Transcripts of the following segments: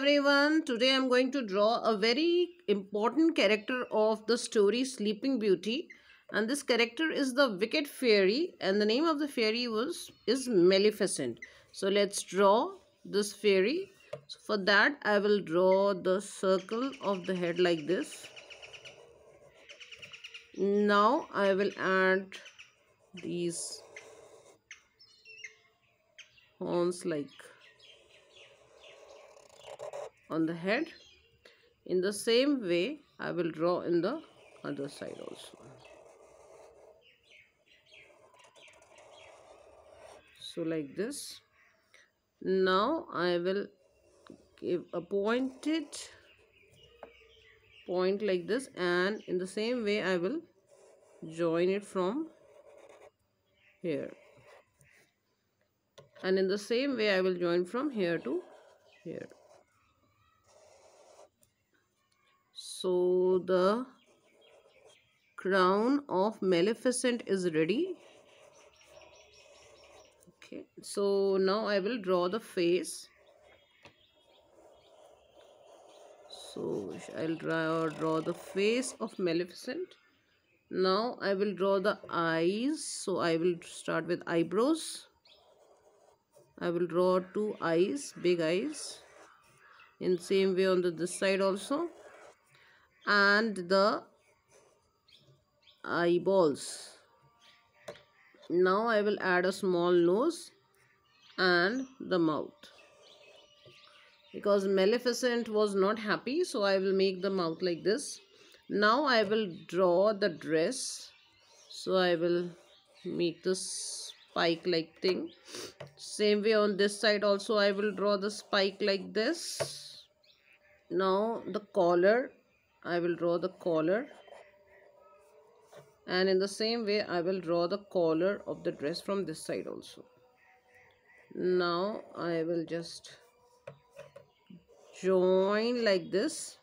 everyone. Today I'm going to draw a very important character of the story Sleeping Beauty. And this character is the Wicked Fairy and the name of the fairy was is Maleficent. So let's draw this fairy. So for that I will draw the circle of the head like this. Now I will add these horns like on the head. In the same way I will draw in the other side also. So like this. Now I will give a pointed point like this and in the same way I will join it from here. And in the same way I will join from here to here so the crown of Maleficent is ready. Okay so now I will draw the face. So I'll draw, draw the face of Maleficent. Now I will draw the eyes. So I will start with eyebrows. I will draw two eyes big eyes. In same way on the this side also and the eyeballs. Now I will add a small nose and the mouth. Because Maleficent was not happy so I will make the mouth like this. Now I will draw the dress. So I will make this spike like thing. Same way on this side also I will draw the spike like this. Now the collar I will draw the collar and in the same way I will draw the collar of the dress from this side also. Now I will just join like this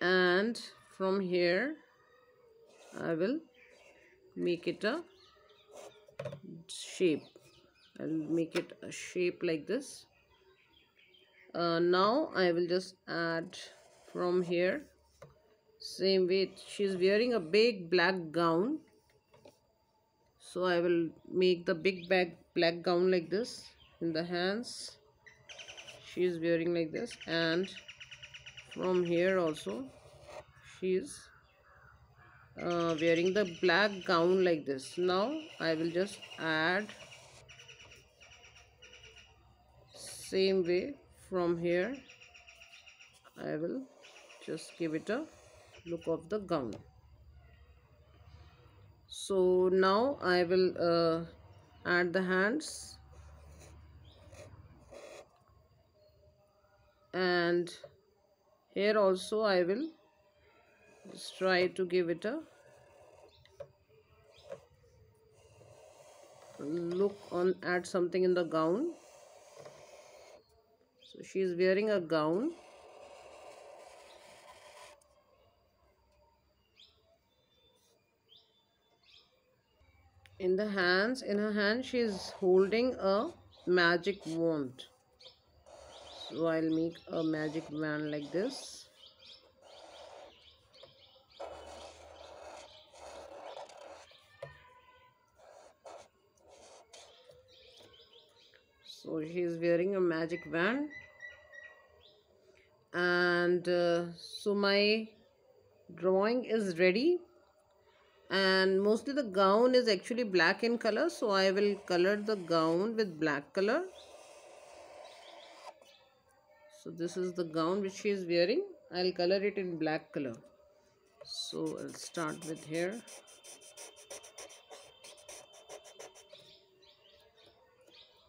and from here I will make it a shape. I'll make it a shape like this. Uh, now I will just add from here. Same way she's wearing a big black gown. So I will make the big bag black gown like this in the hands. She is wearing like this. And from here also she is uh, wearing the black gown like this. Now I will just add same way from here I will just give it a look of the gown. So now I will uh, add the hands and here also I will just try to give it a look on add something in the gown. So she is wearing a gown in the hands in her hand she is holding a magic wand. So I'll make a magic wand like this. So she is wearing a magic wand. And uh, so my drawing is ready and mostly the gown is actually black in color so I will color the gown with black color. So this is the gown which she is wearing. I'll color it in black color. So I'll start with here.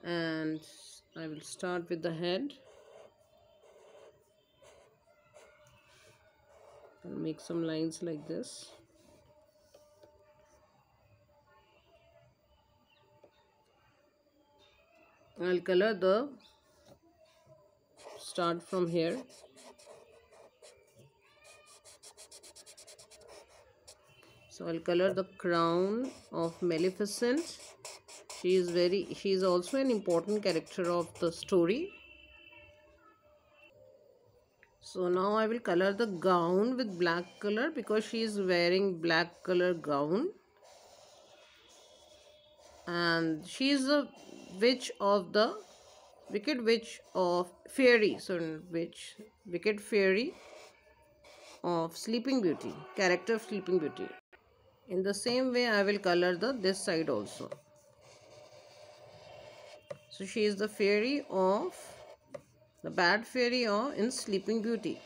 And I will start with the head. And make some lines like this I'll color the start from here. So I'll color the crown of Maleficent. She is very she is also an important character of the story. So now I will color the gown with black color because she is wearing black color gown. And she is the witch of the wicked witch of fairy so witch wicked fairy of sleeping beauty character of sleeping beauty in the same way I will color the this side also so she is the fairy of the bad fairy or in Sleeping Beauty.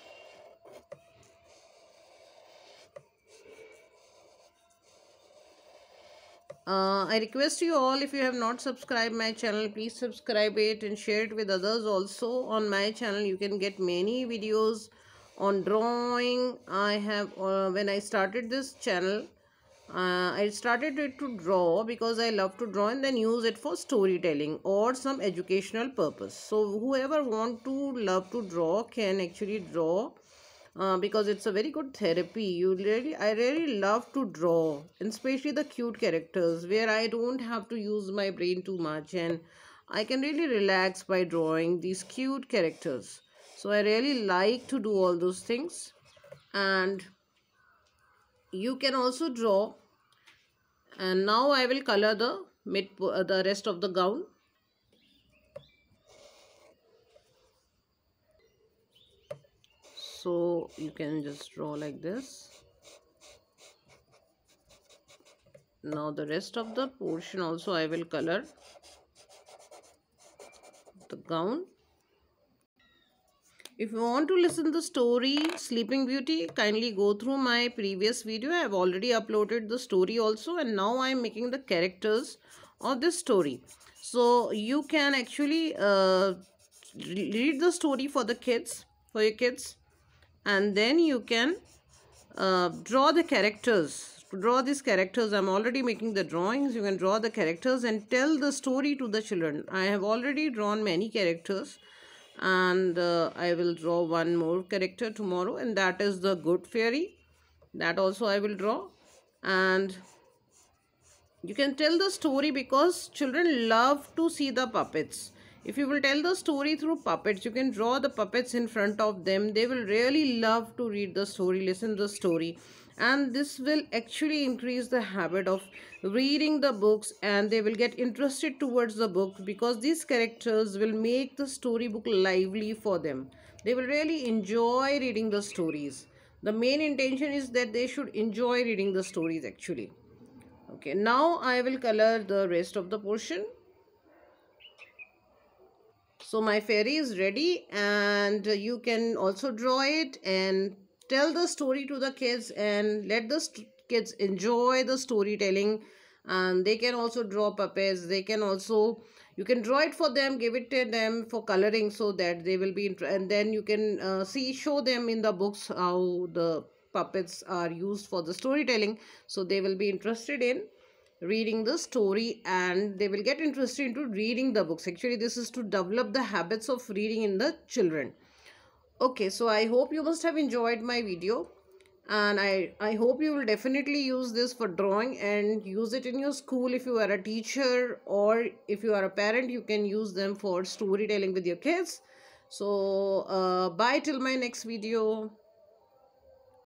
Uh, I request you all if you have not subscribed my channel please subscribe it and share it with others also. On my channel you can get many videos on drawing. I have uh, when I started this channel uh, I started it to draw because I love to draw and then use it for storytelling or some educational purpose. So whoever want to love to draw can actually draw uh, because it's a very good therapy. You really, I really love to draw, and especially the cute characters where I don't have to use my brain too much and I can really relax by drawing these cute characters. So I really like to do all those things and you can also draw and now I will color the mid uh, the rest of the gown so you can just draw like this now the rest of the portion also I will color the gown if you want to listen the story Sleeping Beauty, kindly go through my previous video. I have already uploaded the story also and now I am making the characters of this story. So you can actually uh, read the story for the kids, for your kids and then you can uh, draw the characters. Draw these characters, I'm already making the drawings. You can draw the characters and tell the story to the children. I have already drawn many characters and uh, I will draw one more character tomorrow and that is the good fairy that also I will draw and you can tell the story because children love to see the puppets if you will tell the story through puppets you can draw the puppets in front of them. They will really love to read the story listen the story. And this will actually increase the habit of reading the books and they will get interested towards the book because these characters will make the storybook lively for them. They will really enjoy reading the stories. The main intention is that they should enjoy reading the stories actually. Okay now i will color the rest of the portion so my fairy is ready and you can also draw it and tell the story to the kids and let the kids enjoy the storytelling. And they can also draw puppets. They can also you can draw it for them give it to them for coloring so that they will be and then you can uh, see show them in the books how the puppets are used for the storytelling so they will be interested in reading the story and they will get interested into reading the books. Actually this is to develop the habits of reading in the children. Okay so i hope you must have enjoyed my video and i i hope you will definitely use this for drawing and use it in your school if you are a teacher or if you are a parent you can use them for storytelling with your kids. So uh, bye till my next video